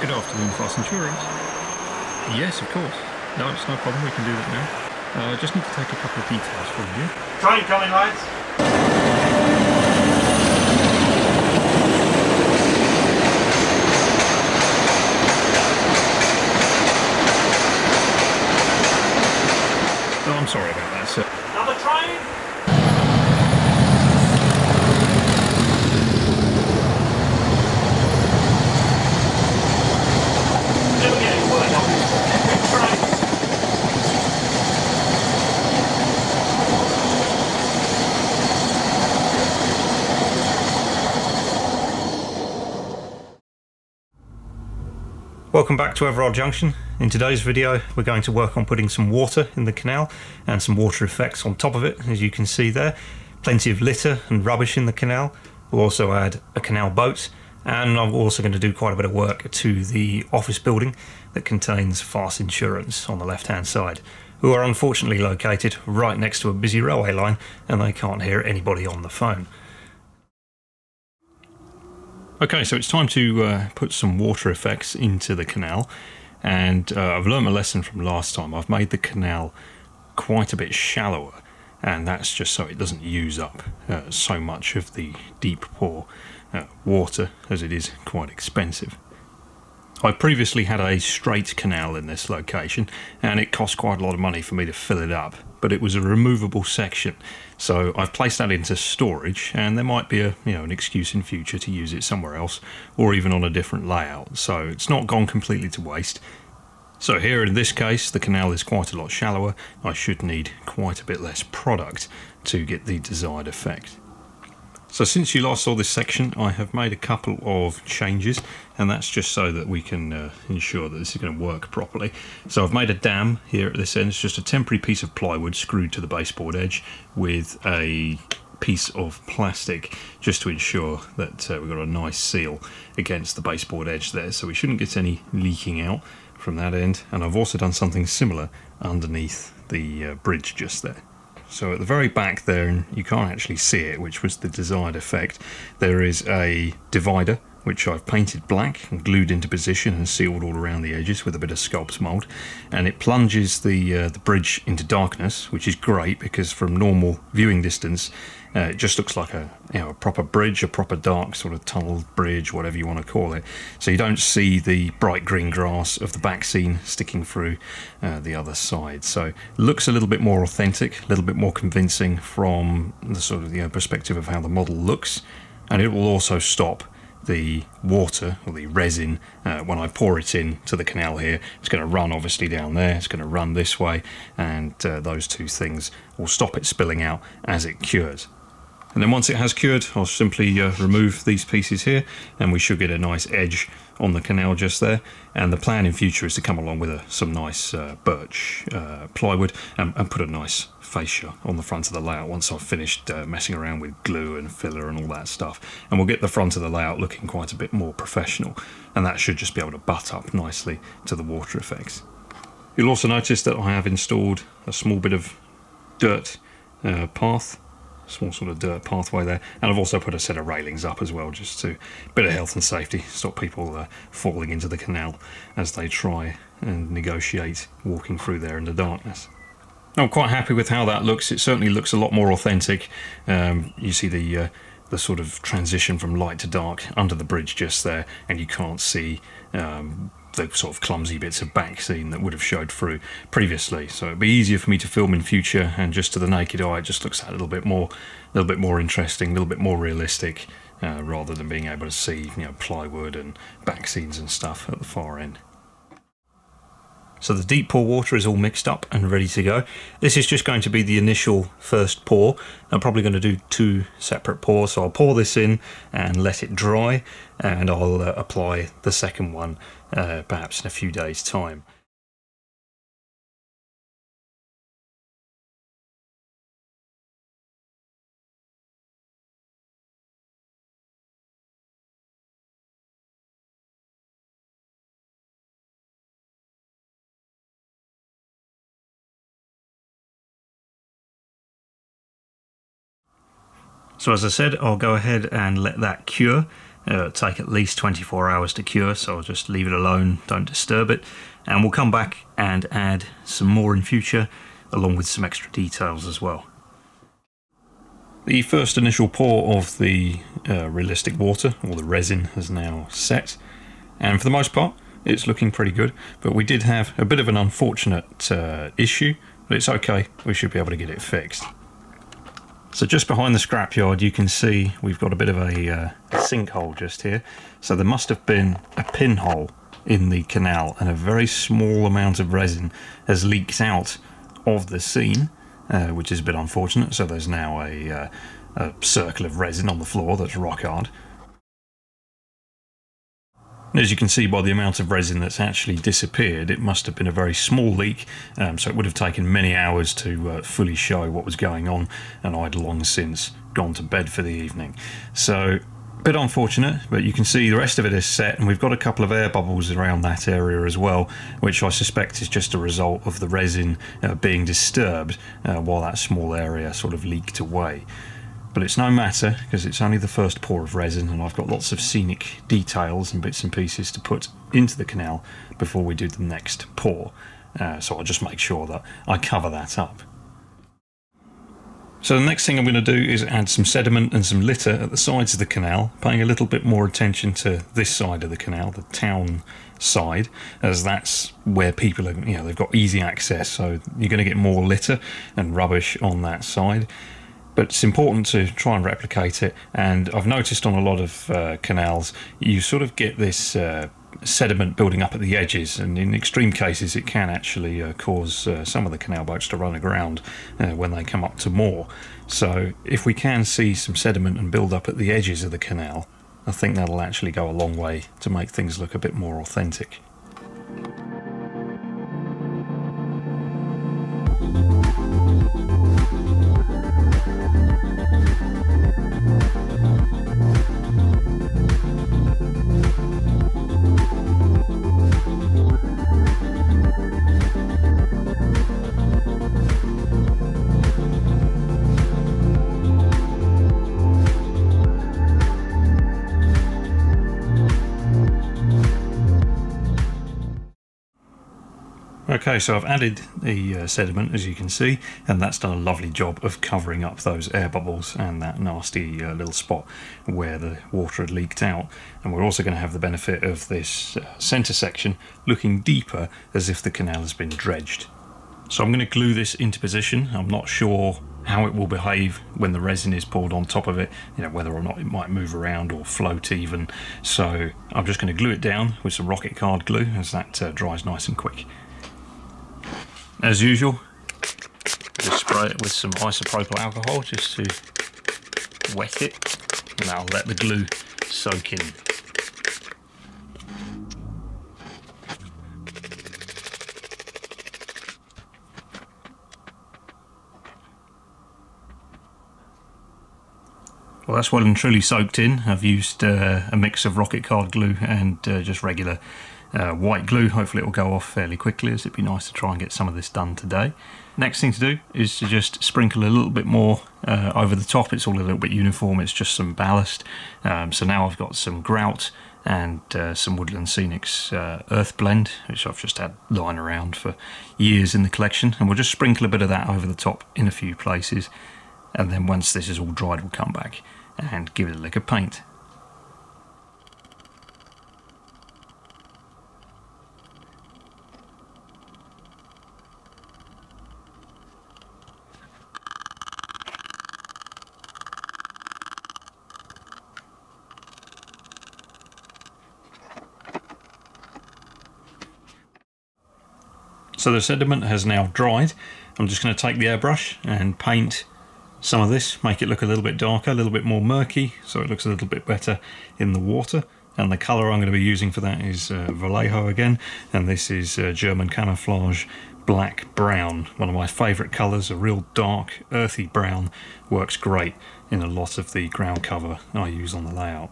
Good afternoon, Fast Insurance. Yes, of course. No, it's no problem. We can do that now. I uh, just need to take a couple of details from you. Train coming, lads. Oh, I'm sorry about that, sir. Another train. Never get any word on this. Train. Welcome back to Everard Junction. In today's video we're going to work on putting some water in the canal and some water effects on top of it as you can see there. Plenty of litter and rubbish in the canal. We'll also add a canal boat and I'm also going to do quite a bit of work to the office building that contains Fast Insurance on the left hand side who are unfortunately located right next to a busy railway line and they can't hear anybody on the phone. Okay, so it's time to uh, put some water effects into the canal, and uh, I've learned my lesson from last time. I've made the canal quite a bit shallower, and that's just so it doesn't use up uh, so much of the deep pour uh, water, as it is quite expensive. I previously had a straight canal in this location, and it cost quite a lot of money for me to fill it up, but it was a removable section. So I've placed that into storage, and there might be a you know an excuse in future to use it somewhere else, or even on a different layout. So it's not gone completely to waste. So here in this case, the canal is quite a lot shallower. I should need quite a bit less product to get the desired effect. So since you last saw this section, I have made a couple of changes, and that's just so that we can uh, ensure that this is going to work properly. So I've made a dam here at this end. It's just a temporary piece of plywood screwed to the baseboard edge with a piece of plastic just to ensure that uh, we've got a nice seal against the baseboard edge there. So we shouldn't get any leaking out from that end. And I've also done something similar underneath the uh, bridge just there. So at the very back there, and you can't actually see it, which was the desired effect, there is a divider which I've painted black and glued into position and sealed all around the edges with a bit of Sculptamold, and it plunges the uh, the bridge into darkness, which is great because from normal viewing distance, uh, it just looks like a you know a proper bridge, a proper dark sort of tunnel bridge, whatever you want to call it. So you don't see the bright green grass of the back scene sticking through uh, the other side. So it looks a little bit more authentic, a little bit more convincing from the sort of you know, perspective of how the model looks, and it will also stop the water or the resin uh, when I pour it in to the canal here it's going to run obviously down there it's going to run this way and uh, those two things will stop it spilling out as it cures. And then once it has cured I'll simply uh, remove these pieces here and we should get a nice edge on the canal just there. And the plan in future is to come along with a, some nice uh, birch uh, plywood and, and put a nice fascia on the front of the layout once I've finished uh, messing around with glue and filler and all that stuff. And we'll get the front of the layout looking quite a bit more professional. And that should just be able to butt up nicely to the water effects. You'll also notice that I have installed a small bit of dirt uh, path, small sort of dirt pathway there. And I've also put a set of railings up as well, just to bit of health and safety, stop people uh, falling into the canal as they try and negotiate walking through there in the darkness. I'm quite happy with how that looks. It certainly looks a lot more authentic. Um, you see the uh, the sort of transition from light to dark under the bridge just there, and you can't see um, the sort of clumsy bits of back scene that would have showed through previously. So it'd be easier for me to film in future, and just to the naked eye, it just looks a little bit more, a little bit more interesting, a little bit more realistic, uh, rather than being able to see you know plywood and back scenes and stuff at the far end. So the deep pour water is all mixed up and ready to go. This is just going to be the initial first pour. I'm probably going to do two separate pours. So I'll pour this in and let it dry and I'll uh, apply the second one uh, perhaps in a few days time. So as I said, I'll go ahead and let that cure uh, take at least 24 hours to cure, so I'll just leave it alone, don't disturb it, and we'll come back and add some more in future, along with some extra details as well. The first initial pour of the uh, realistic water, or the resin, has now set, and for the most part, it's looking pretty good. But we did have a bit of an unfortunate uh, issue, but it's okay, we should be able to get it fixed. So just behind the scrapyard you can see we've got a bit of a, uh, sinkhole just here. So there must have been a pinhole in the canal and a very small amount of resin has leaked out of the scene, uh, which is a bit unfortunate. So there's now a, uh, a circle of resin on the floor that's rock hard. As you can see by the amount of resin that's actually disappeared, it must have been a very small leak, um, so it would have taken many hours to uh, fully show what was going on, and I'd long since gone to bed for the evening. So, a bit unfortunate, but you can see the rest of it is set, and we've got a couple of air bubbles around that area as well, which I suspect is just a result of the resin uh, being disturbed uh, while that small area sort of leaked away. But it's no matter because it's only the first pour of resin and I've got lots of scenic details and bits and pieces to put into the canal before we do the next pour. Uh, so I'll just make sure that I cover that up. So the next thing I'm going to do is add some sediment and some litter at the sides of the canal, paying a little bit more attention to this side of the canal, the town side, as that's where people are, you know, they've got easy access, so you're going to get more litter and rubbish on that side but it's important to try and replicate it. And I've noticed on a lot of uh, canals, you sort of get this uh, sediment building up at the edges, and in extreme cases, it can actually uh, cause uh, some of the canal boats to run aground uh, when they come up to moor. So, if we can see some sediment and build up at the edges of the canal, I think that'll actually go a long way to make things look a bit more authentic. Okay, so I've added the uh, sediment as you can see, and that's done a lovely job of covering up those air bubbles and that nasty uh, little spot where the water had leaked out. And we're also going to have the benefit of this uh, centre section looking deeper as if the canal has been dredged. So I'm going to glue this into position. I'm not sure how it will behave when the resin is poured on top of it, you know, whether or not it might move around or float even. So I'm just going to glue it down with some rocket card glue as that uh, dries nice and quick. As usual, just spray it with some isopropyl alcohol just to wet it, and that'll let the glue soak in. Well, that's well and truly soaked in. I've used uh, a mix of rocket card glue and uh, just regular uh, white glue. Hopefully it will go off fairly quickly as it'd be nice to try and get some of this done today. Next thing to do is to just sprinkle a little bit more uh, over the top. It's all a little bit uniform, it's just some ballast. Um, so now I've got some grout and uh, some Woodland Scenics uh, earth blend, which I've just had lying around for years in the collection. And we'll just sprinkle a bit of that over the top in a few places. And then once this is all dried, we'll come back and give it a lick of paint. So the sediment has now dried. I'm just going to take the airbrush and paint some of this, make it look a little bit darker, a little bit more murky, so it looks a little bit better in the water. And the colour I'm going to be using for that is uh, Vallejo again, and this is uh, German Camouflage Black Brown, one of my favourite colours, a real dark, earthy brown, works great in a lot of the ground cover I use on the layout.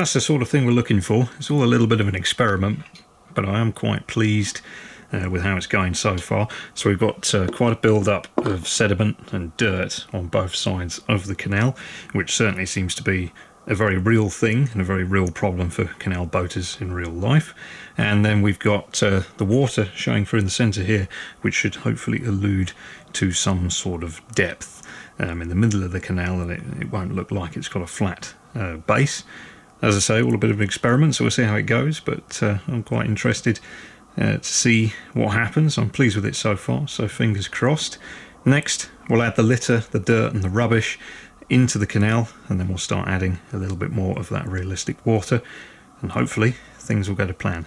That's the sort of thing we're looking for. It's all a little bit of an experiment, but I am quite pleased uh, with how it's going so far. So we've got uh, quite a build up of sediment and dirt on both sides of the canal, which certainly seems to be a very real thing and a very real problem for canal boaters in real life. And then we've got uh, the water showing through in the centre here, which should hopefully allude to some sort of depth um, in the middle of the canal and it, it won't look like it's got a flat uh, base. As I say, all a bit of an experiment, so we'll see how it goes, but uh, I'm quite interested uh, to see what happens. I'm pleased with it so far, so fingers crossed. Next, we'll add the litter, the dirt and the rubbish into the canal and then we'll start adding a little bit more of that realistic water and hopefully things will go to plan.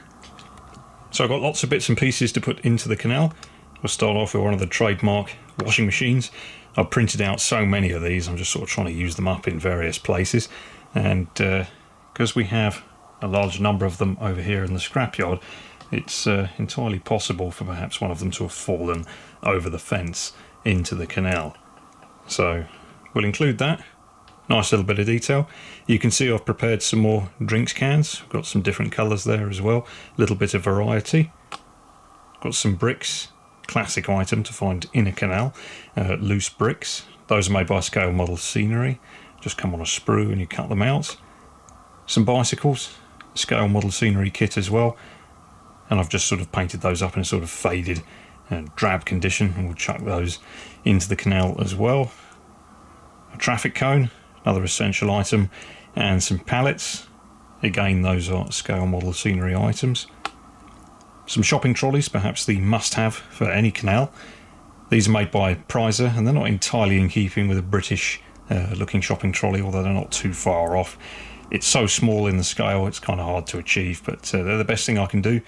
So I've got lots of bits and pieces to put into the canal. We'll start off with one of the trademark washing machines. I've printed out so many of these, I'm just sort of trying to use them up in various places and because we have a large number of them over here in the scrapyard it's uh, entirely possible for perhaps one of them to have fallen over the fence into the canal. So we'll include that. Nice little bit of detail. You can see I've prepared some more drinks cans. I've got some different colours there as well. A little bit of variety. Got some bricks. Classic item to find in a canal. Uh, loose bricks. Those are made by Scale Model Scenery. Just come on a sprue and you cut them out. Some bicycles. Scale Model Scenery kit as well and I've just sort of painted those up in a sort of faded and uh, drab condition and we'll chuck those into the canal as well. A traffic cone, another essential item, and some pallets. Again, those are scale model scenery items. Some shopping trolleys, perhaps the must-have for any canal. These are made by Preiser and they're not entirely in keeping with a British uh, shopping trolley, although they're not too far off. It's so small in the scale, it's kind of hard to achieve, but uh, they're the best thing I can do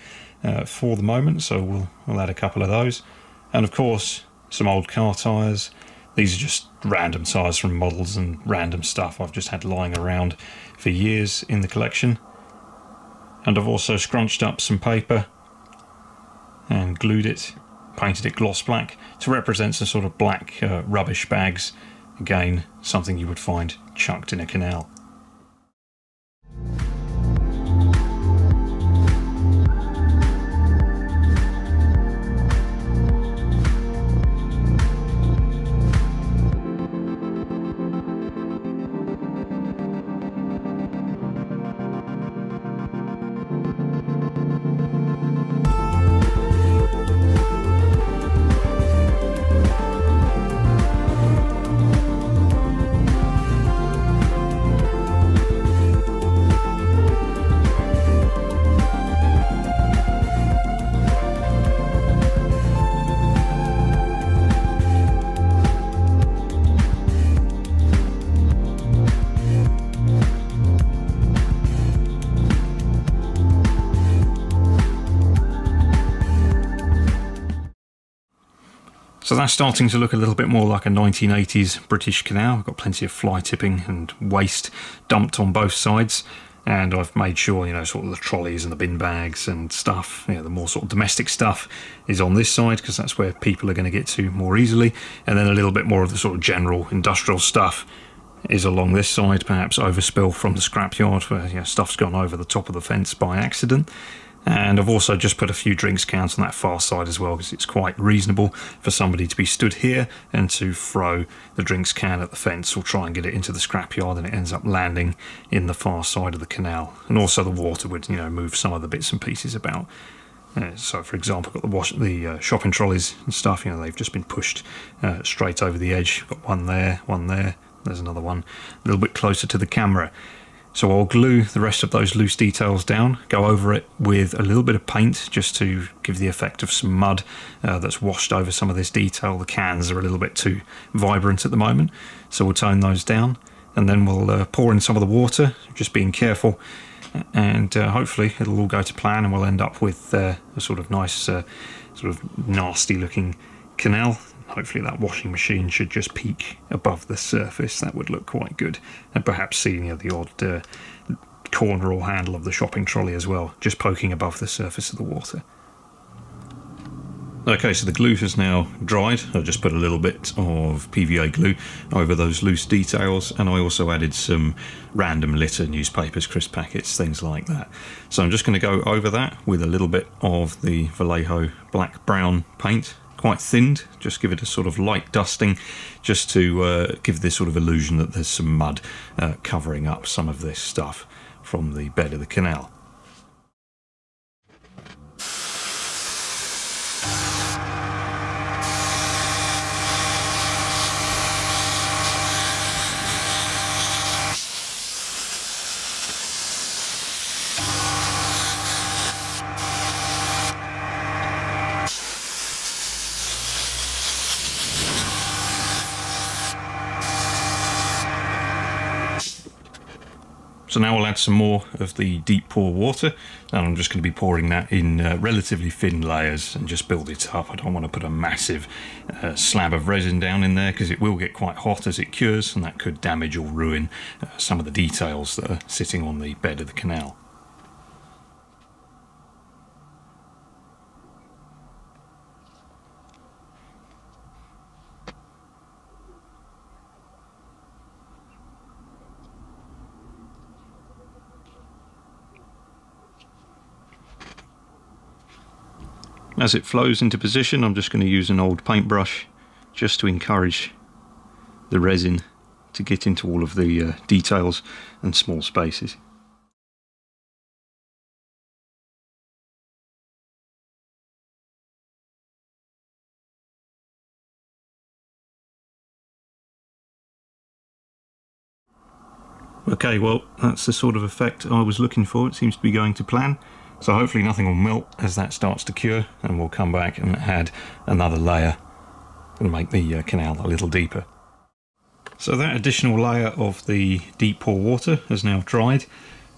uh, for the moment, so we'll, we'll add a couple of those. And of course, some old car tyres. These are just random tyres from models and random stuff I've just had lying around for years in the collection. And I've also scrunched up some paper and glued it, painted it gloss black to represent some sort of black uh, rubbish bags. Again, something you would find chucked in a canal. So that's starting to look a little bit more like a 1980s British canal. I've got plenty of fly tipping and waste dumped on both sides. And I've made sure, you know, sort of the trolleys and the bin bags and stuff, you know, the more sort of domestic stuff is on this side because that's where people are going to get to more easily. And then a little bit more of the sort of general industrial stuff is along this side, perhaps overspill from the scrapyard where you know, stuff's gone over the top of the fence by accident. And I've also just put a few drinks cans on that far side as well because it's quite reasonable for somebody to be stood here and to throw the drinks can at the fence or try and get it into the scrapyard and it ends up landing in the far side of the canal. And also the water would, you know, move some of the bits and pieces about. Uh, so, for example, got the wash, the uh, shopping trolleys and stuff. You know, they've just been pushed uh, straight over the edge. Got one there, one there. There's another one a little bit closer to the camera. So I'll glue the rest of those loose details down, go over it with a little bit of paint just to give the effect of some mud uh, that's washed over some of this detail. The cans are a little bit too vibrant at the moment, so we'll tone those down and then we'll uh, pour in some of the water, just being careful. And uh, hopefully it'll all go to plan and we'll end up with uh, a sort of nice, uh, sort of nasty looking canal hopefully that washing machine should just peek above the surface. That would look quite good. And perhaps seeing you know, the odd uh, corner or handle of the shopping trolley as well, just poking above the surface of the water. Okay, so the glue has now dried. I just put a little bit of PVA glue over those loose details, and I also added some random litter, newspapers, crisp packets, things like that. So I'm just going to go over that with a little bit of the Vallejo black brown paint, quite thinned, just give it a sort of light dusting, just to uh, give this sort of illusion that there's some mud uh, covering up some of this stuff from the bed of the canal. So now we'll add some more of the deep pour water and I'm just going to be pouring that in uh, relatively thin layers and just build it up. I don't want to put a massive uh, slab of resin down in there because it will get quite hot as it cures and that could damage or ruin uh, some of the details that are sitting on the bed of the canal. As it flows into position, I'm just going to use an old paintbrush just to encourage the resin to get into all of the uh, details and small spaces. Okay, well, that's the sort of effect I was looking for. It seems to be going to plan. So hopefully nothing will melt as that starts to cure and we'll come back and add another layer and make the uh, canal a little deeper. So that additional layer of the deep pour water has now dried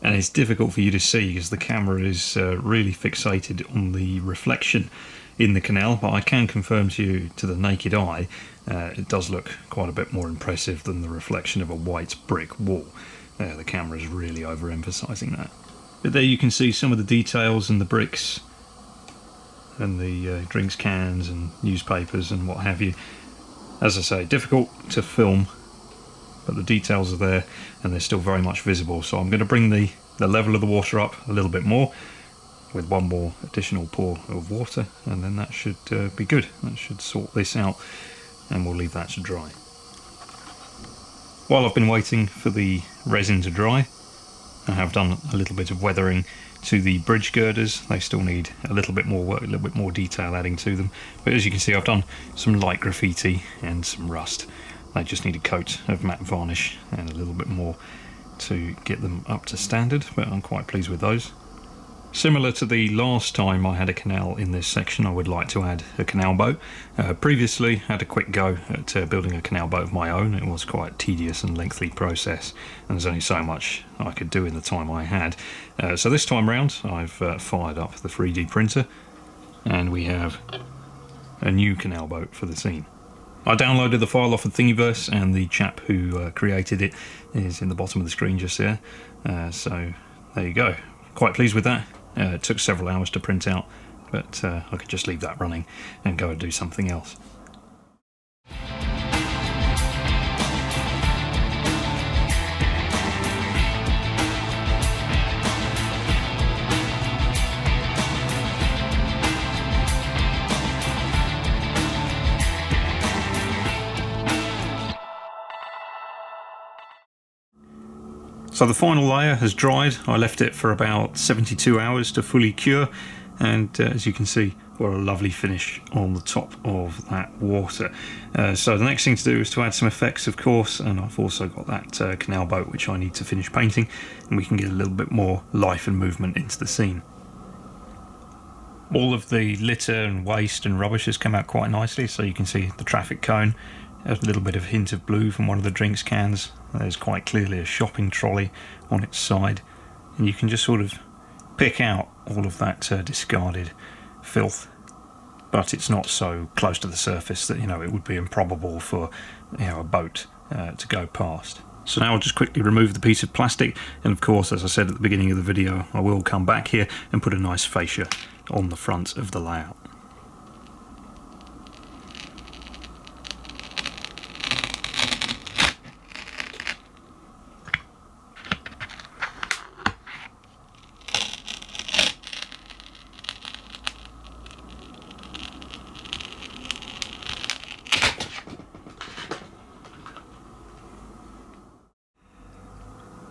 and it's difficult for you to see because the camera is uh, really fixated on the reflection in the canal but I can confirm to you to the naked eye uh, it does look quite a bit more impressive than the reflection of a white brick wall. Uh, the camera is really overemphasizing that. But there you can see some of the details and the bricks and the uh, drinks cans and newspapers and what have you. As I say, difficult to film, but the details are there and they're still very much visible. So I'm going to bring the, the level of the water up a little bit more with one more additional pour of water and then that should uh, be good. That should sort this out and we'll leave that to dry. While I've been waiting for the resin to dry, I have done a little bit of weathering to the bridge girders. They still need a little bit more work, a little bit more detail adding to them. But as you can see, I've done some light graffiti and some rust. They just need a coat of matte varnish and a little bit more to get them up to standard, but I'm quite pleased with those. Similar to the last time I had a canal in this section, I would like to add a canal boat. Uh, previously, had a quick go at uh, building a canal boat of my own. It was quite a tedious and lengthy process, and there's only so much I could do in the time I had. Uh, so this time round, I've uh, fired up the 3D printer, and we have a new canal boat for the scene. I downloaded the file off of Thingiverse, and the chap who uh, created it is in the bottom of the screen just there. Uh, so there you go. Quite pleased with that. Uh, it took several hours to print out, but uh, I could just leave that running and go and do something else. So the final layer has dried. I left it for about 72 hours to fully cure and uh, as you can see what a lovely finish on the top of that water. Uh, so the next thing to do is to add some effects of course and I've also got that uh, canal boat which I need to finish painting and we can get a little bit more life and movement into the scene. All of the litter and waste and rubbish has come out quite nicely so you can see the traffic cone a little bit of hint of blue from one of the drinks cans. There's quite clearly a shopping trolley on its side, and you can just sort of pick out all of that uh, discarded filth. But it's not so close to the surface that you know it would be improbable for you know a boat uh, to go past. So now I'll just quickly remove the piece of plastic, and of course, as I said at the beginning of the video, I will come back here and put a nice fascia on the front of the layout.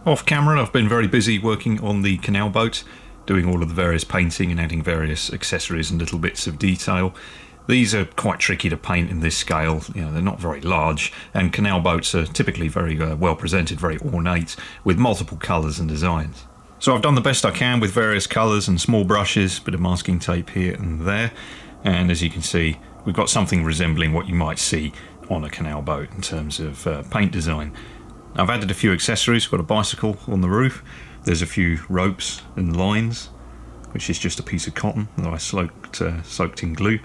Off camera, I've been very busy working on the canal boat, doing all of the various painting and adding various accessories and little bits of detail. These are quite tricky to paint in this scale, you know, they're not very large, and canal boats are typically very uh, well presented, very ornate, with multiple colours and designs. So I've done the best I can with various colours and small brushes, bit of masking tape here and there, and as you can see, we've got something resembling what you might see on a canal boat in terms of uh, paint design. I've added a few accessories, got a bicycle on the roof, there's a few ropes and lines, which is just a piece of cotton that I soaked, uh, soaked in glue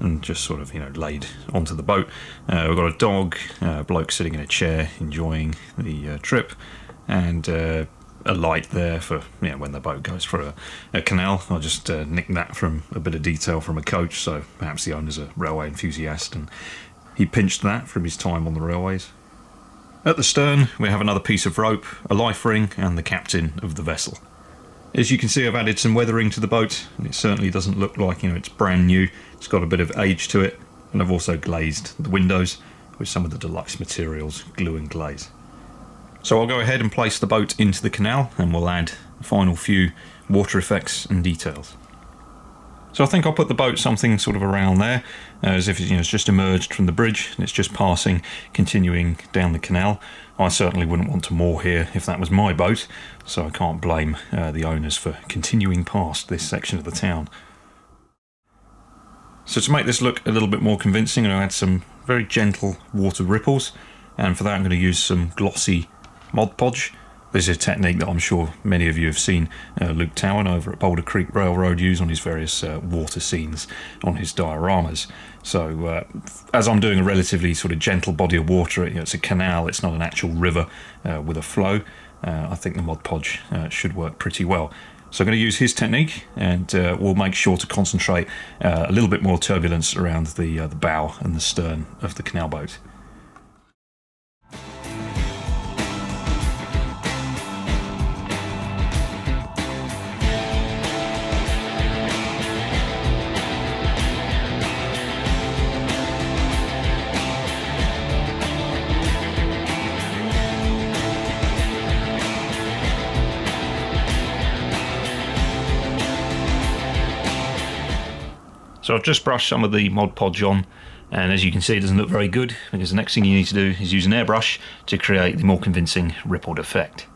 and just sort of you know laid onto the boat. Uh, we've got a dog, uh, a bloke sitting in a chair enjoying the uh, trip, and uh, a light there for you know, when the boat goes for a, a canal. I just uh, nicked that from a bit of detail from a coach, so perhaps the owner's a railway enthusiast, and he pinched that from his time on the railways. At the stern, we have another piece of rope, a life ring, and the captain of the vessel. As you can see, I've added some weathering to the boat, and it certainly doesn't look like you know it's brand new. It's got a bit of age to it, and I've also glazed the windows with some of the deluxe materials, glue and glaze. So I'll go ahead and place the boat into the canal, and we'll add a final few water effects and details. So I think I'll put the boat something sort of around there, as if you know, it's just emerged from the bridge and it's just passing, continuing down the canal. I certainly wouldn't want to moor here if that was my boat, so I can't blame uh, the owners for continuing past this section of the town. So to make this look a little bit more convincing, I'm going to add some very gentle water ripples, and for that I'm going to use some glossy Mod Podge. This is a technique that I'm sure many of you have seen uh, Luke Towan over at Boulder Creek Railroad use on his various uh, water scenes on his dioramas. So, uh, as I'm doing a relatively sort of gentle body of water, you know, it's a canal, it's not an actual river uh, with a flow. Uh, I think the Mod Podge uh, should work pretty well. So I'm going to use his technique, and uh, we'll make sure to concentrate uh, a little bit more turbulence around the uh, the bow and the stern of the canal boat. So I've just brushed some of the Mod Podge on and as you can see it doesn't look very good because the next thing you need to do is use an airbrush to create the more convincing rippled effect.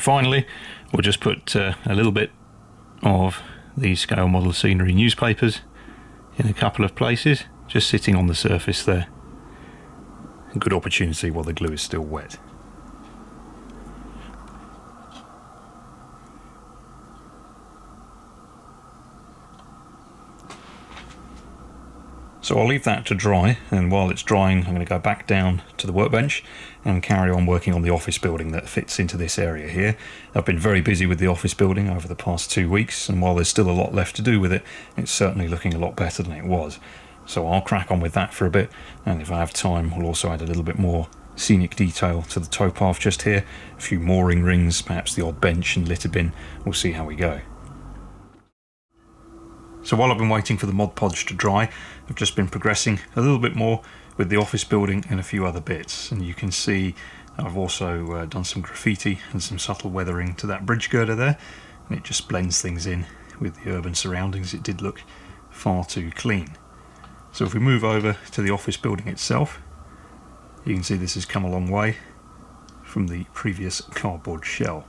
Finally, we'll just put uh, a little bit of the scale model scenery newspapers in a couple of places, just sitting on the surface there. A good opportunity while the glue is still wet. So I'll leave that to dry, and while it's drying, I'm going to go back down to the workbench and carry on working on the office building that fits into this area here. I've been very busy with the office building over the past two weeks, and while there's still a lot left to do with it, it's certainly looking a lot better than it was. So I'll crack on with that for a bit, and if I have time, I'll also add a little bit more scenic detail to the towpath just here, a few mooring rings, perhaps the odd bench and litter bin. We'll see how we go. So while I've been waiting for the Mod Podge to dry, I've just been progressing a little bit more with the office building and a few other bits. And you can see I've also uh, done some graffiti and some subtle weathering to that bridge girder there. And it just blends things in with the urban surroundings. It did look far too clean. So if we move over to the office building itself, you can see this has come a long way from the previous cardboard shell.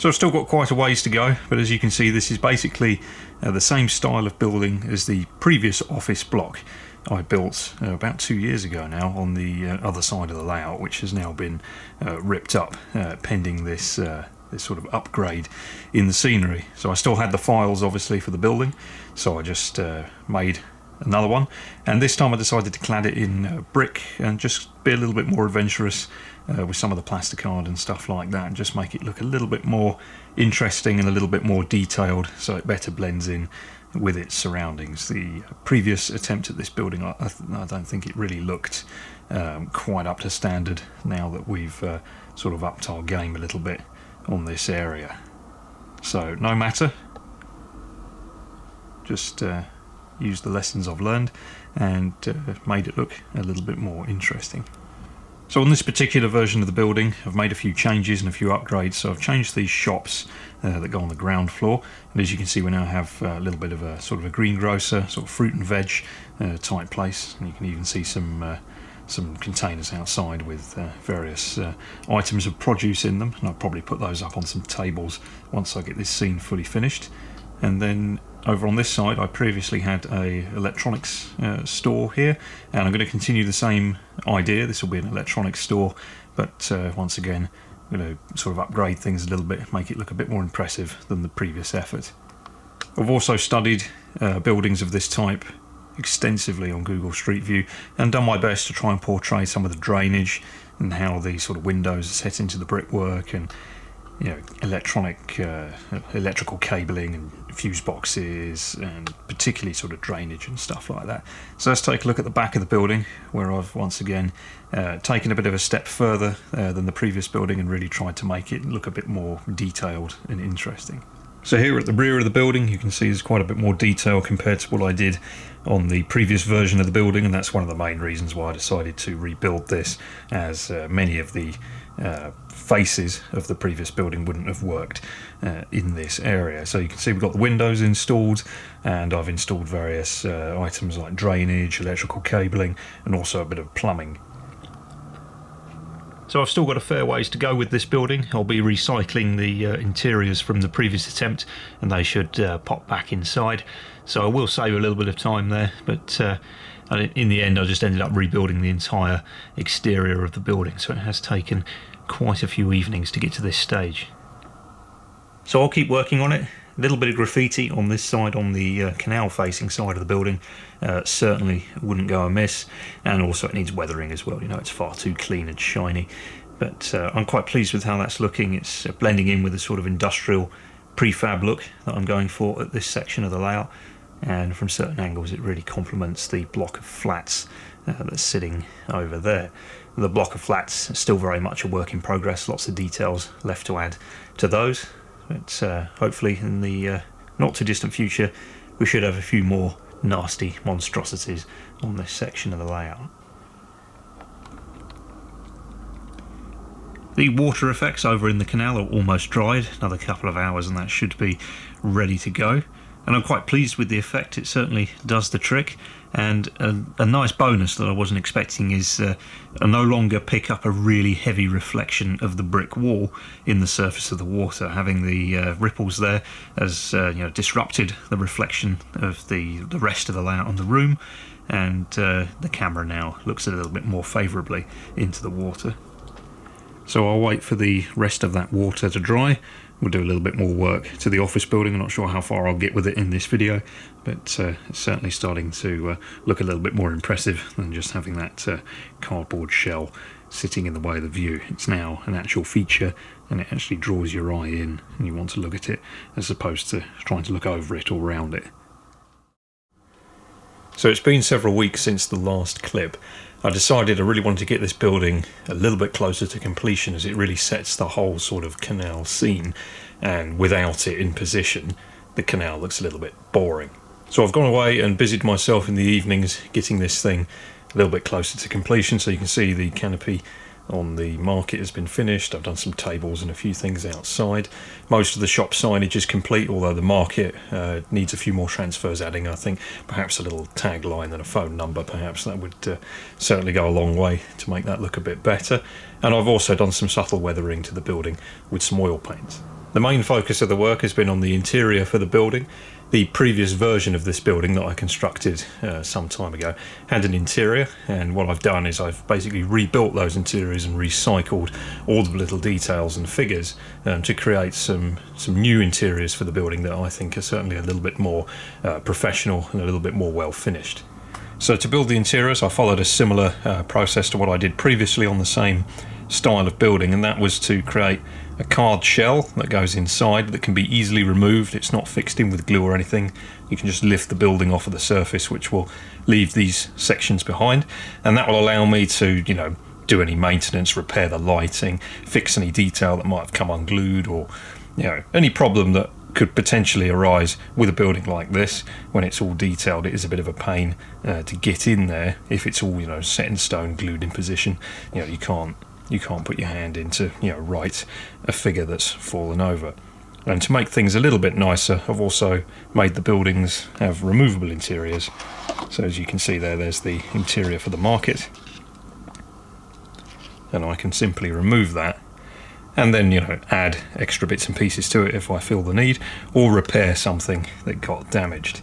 So I've still got quite a ways to go, but as you can see, this is basically uh, the same style of building as the previous office block. I built uh, about two years ago now on the uh, other side of the layout, which has now been uh, ripped up uh, pending this uh, this sort of upgrade in the scenery. So I still had the files obviously for the building, so I just uh, made another one, and this time I decided to clad it in brick and just be a little bit more adventurous uh, with some of the plasticard and stuff like that, and just make it look a little bit more interesting and a little bit more detailed, so it better blends in with its surroundings. The previous attempt at this building, I, I, don't think it really looked um, quite up to standard. Now that we've uh, sort of upped our game a little bit on this area, so no matter. Just uh, the lessons I've learned and uh, made it look a little bit more interesting. So on this particular version of the building, I've made a few changes and a few upgrades. So I've changed these shops uh, that go on the ground floor, and as you can see, we now have uh, a little bit of a sort of a greengrocer, sort of fruit and veg uh, type place. And you can even see some uh, some containers outside with uh, various uh, items of produce in them, and I'll probably put those up on some tables once I get this scene fully finished. And then over on this side, I previously had a electronics uh, store here, and I'm going to continue the same idea. This will be an electronics store, but uh, once again, I'm going to sort of upgrade things a little bit, make it look a bit more impressive than the previous effort. I've also studied uh, buildings of this type extensively on Google Street View and done my best to try and portray some of the drainage and how the sort of windows are set into the brickwork and you know electronic uh, electrical cabling and fuse boxes and particularly sort of drainage and stuff like that. So let's take a look at the back of the building where I've once again uh, taken a bit of a step further uh, than the previous building and really tried to make it look a bit more detailed and interesting. So here at the rear of the building you can see there's quite a bit more detail compared to what I did on the previous version of the building and that's one of the main reasons why I decided to rebuild this as uh, many of the uh, faces of the previous building wouldn't have worked uh, in this area. So you can see we've got the windows installed, and I've installed various uh, items like drainage, electrical cabling, and also a bit of plumbing. So I've still got a fair ways to go with this building. I'll be recycling the uh, interiors from the previous attempt, and they should uh, pop back inside. So I will save a little bit of time there, but uh, in the end, I just ended up rebuilding the entire exterior of the building. So it has taken quite a few evenings to get to this stage. So I'll keep working on it. A little bit of graffiti on this side, on the uh, canal facing side of the building, uh, certainly wouldn't go amiss. And also it needs weathering as well, you know, it's far too clean and shiny. But uh, I'm quite pleased with how that's looking. It's uh, blending in with the sort of industrial prefab look that I'm going for at this section of the layout. And from certain angles, it really complements the block of flats uh, that's sitting over there. The block of flats is still very much a work in progress, lots of details left to add to those. But uh, hopefully, in the uh, not too distant future, we should have a few more nasty monstrosities on this section of the layout. The water effects over in the canal are almost dried, another couple of hours and that should be ready to go and I'm quite pleased with the effect. It certainly does the trick. And a, a nice bonus that I wasn't expecting is uh, I no longer pick up a really heavy reflection of the brick wall in the surface of the water. Having the uh, ripples there has uh, you know disrupted the reflection of the the rest of the layout on the room, and uh, the camera now looks a little bit more favourably into the water. So I'll wait for the rest of that water to dry We'll do a little bit more work to the office building. I'm not sure how far I'll get with it in this video, but uh, it's certainly starting to uh, look a little bit more impressive than just having that uh, cardboard shell sitting in the way of the view. It's now an actual feature and it actually draws your eye in and you want to look at it as opposed to trying to look over it or around it. So it's been several weeks since the last clip I decided I really wanted to get this building a little bit closer to completion as it really sets the whole sort of canal scene and without it in position the canal looks a little bit boring. So I've gone away and busied myself in the evenings getting this thing a little bit closer to completion so you can see the canopy on the market has been finished. I've done some tables and a few things outside. Most of the shop signage is complete, although the market uh, needs a few more transfers adding. I think perhaps a little tagline and a phone number, perhaps that would uh, certainly go a long way to make that look a bit better. And I've also done some subtle weathering to the building with some oil paints. The main focus of the work has been on the interior for the building the previous version of this building that I constructed uh, some time ago had an interior, and what I've done is I've basically rebuilt those interiors and recycled all the little details and figures um, to create some some new interiors for the building that I think are certainly a little bit more uh, professional and a little bit more well finished. So to build the interiors, I followed a similar uh, process to what I did previously on the same style of building, and that was to create a card shell that goes inside that can be easily removed. It's not fixed in with glue or anything. You can just lift the building off of the surface, which will leave these sections behind, and that will allow me to, you know, do any maintenance, repair the lighting, fix any detail that might have come unglued, or you know, any problem that could potentially arise with a building like this when it's all detailed it is a bit of a pain uh, to get in there if it's all you know set in stone glued in position you know you can't you can't put your hand into you know right a figure that's fallen over. And to make things a little bit nicer, I've also made the buildings have removable interiors. So as you can see there, there's the interior for the market. And I can simply remove that and then, you know, add extra bits and pieces to it if I feel the need, or repair something that got damaged.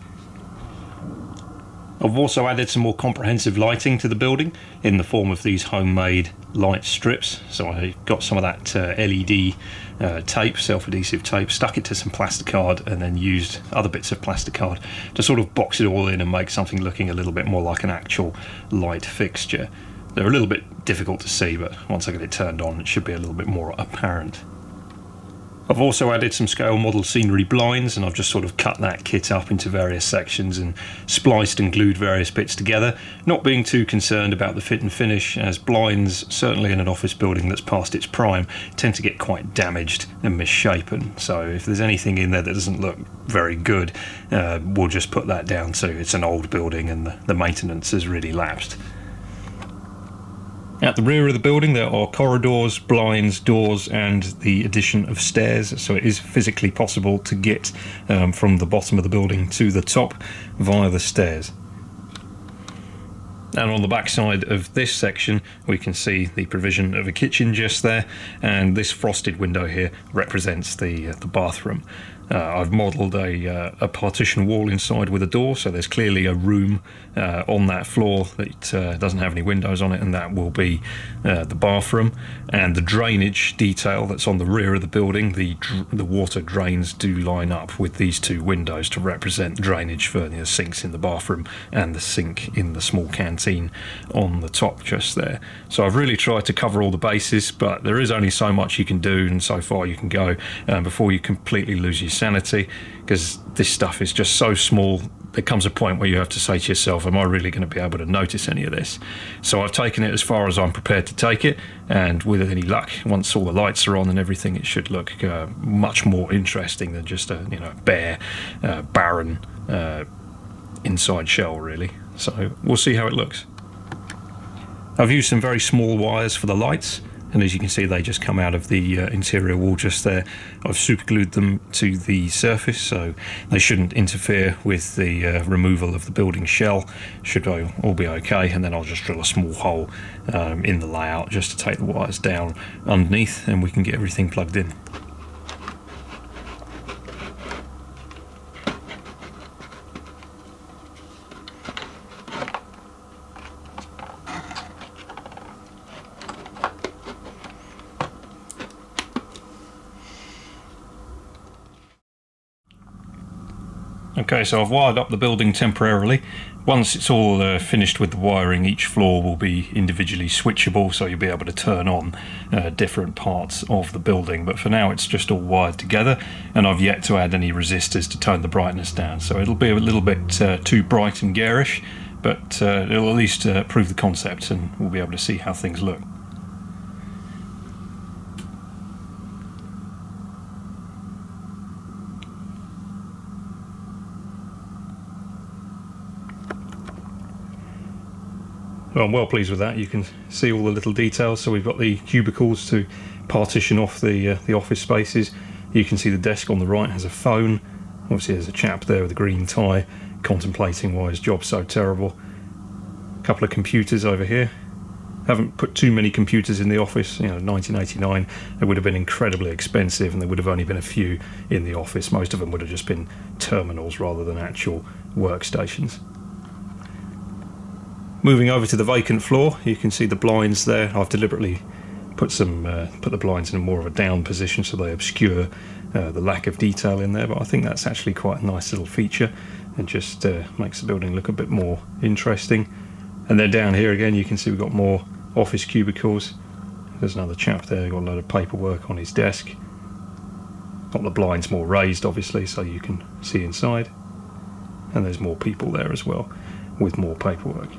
I've also added some more comprehensive lighting to the building in the form of these homemade light strips. So I got some of that uh, LED uh, tape, self-adhesive tape, stuck it to some plasticard and then used other bits of plasticard to sort of box it all in and make something looking a little bit more like an actual light fixture. They're a little bit difficult to see, but once I get it turned on, it should be a little bit more apparent. I've also added some scale model scenery blinds and I've just sort of cut that kit up into various sections and spliced and glued various bits together, not being too concerned about the fit and finish as blinds, certainly in an office building that's past its prime, tend to get quite damaged and misshapen. So if there's anything in there that doesn't look very good, uh, we'll just put that down to it's an old building and the, the maintenance has really lapsed. At the rear of the building, there are corridors, blinds, doors, and the addition of stairs. So it is physically possible to get um, from the bottom of the building to the top via the stairs. And on the back side of this section, we can see the provision of a kitchen just there, and this frosted window here represents the uh, the bathroom. Uh, I've modelled a, uh, a, partition wall inside with a door, so there's clearly a room uh, on that floor that uh, doesn't have any windows on it, and that will be uh, the bathroom. And the drainage detail that's on the rear of the building, the the water drains do line up with these two windows to represent drainage for the sinks in the bathroom and the sink in the small canteen on the top just there. So I've really tried to cover all the bases, but there is only so much you can do and so far you can go um, before you completely lose your sanity because this stuff is just so small there comes a point where you have to say to yourself, Am I really going to be able to notice any of this? So I've taken it as far as I'm prepared to take it, and with any luck, once all the lights are on and everything, it should look uh, much more interesting than just a you know bare, uh, barren uh, inside shell, really. So we'll see how it looks. I've used some very small wires for the lights and as you can see they just come out of the uh, interior wall just there. I've superglued them to the surface so they shouldn't interfere with the uh, removal of the building shell. Should all be okay. And then I'll just drill a small hole um, in the layout just to take the wires down underneath and we can get everything plugged in Okay, so I've wired up the building temporarily. Once it's all uh, finished with the wiring, each floor will be individually switchable, so you'll be able to turn on uh, different parts of the building. But for now, it's just all wired together, and I've yet to add any resistors to tone the brightness down. So it'll be a little bit uh, too bright and garish, but uh, it'll at least uh, prove the concept, and we'll be able to see how things look. Well, I'm well pleased with that. You can see all the little details. So we've got the cubicles to partition off the uh, the office spaces. You can see the desk on the right has a phone. Obviously, there's a chap there with a green tie contemplating why his job's so terrible. A couple of computers over here. haven't put too many computers in the office. You know, 1989, they would have been incredibly expensive, and there would have only been a few in the office. Most of them would have just been terminals rather than actual workstations. Moving over to the vacant floor, you can see the blinds there. I've deliberately put some uh, put the blinds in a more of a down position so they obscure uh, the lack of detail in there. But I think that's actually quite a nice little feature and just uh, makes the building look a bit more interesting. And then down here again, you can see we've got more office cubicles. There's another chap there, got a load of paperwork on his desk. Got the blinds more raised, obviously, so you can see inside. And there's more people there as well, with more paperwork.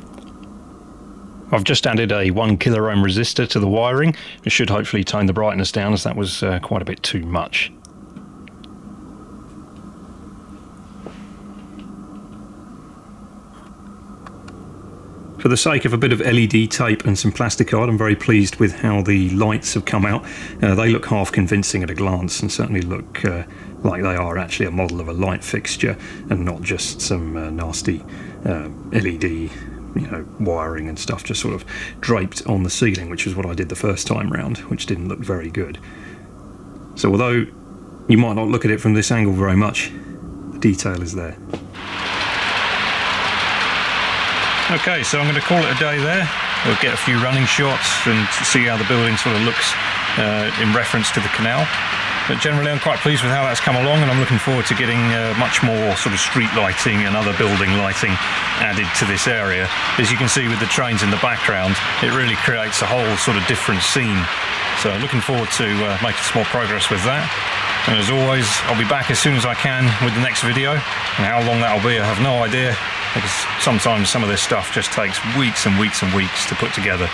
I've just added a 1 kilo ohm resistor to the wiring. It should hopefully tone the brightness down as that was uh, quite a bit too much. For the sake of a bit of LED tape and some plasticard, I'm very pleased with how the lights have come out. Uh, they look half convincing at a glance and certainly look uh, like they are actually a model of a light fixture and not just some uh, nasty uh, LED you know, wiring and stuff just sort of draped on the ceiling, which is what I did the first time round, which didn't look very good. So although you might not look at it from this angle very much, the detail is there. Okay, so I'm going to call it a day there. We'll get a few running shots and see how the building sort of looks uh, in reference to the canal. But generally, I'm quite pleased with how that's come along, and I'm looking forward to getting uh, much more sort of street lighting and other building lighting added to this area. As you can see with the trains in the background, it really creates a whole sort of different scene. So looking forward to uh, making some more progress with that. And as always, I'll be back as soon as I can with the next video. And how long that'll be, I have no idea, because sometimes some of this stuff just takes weeks and weeks and weeks to put together.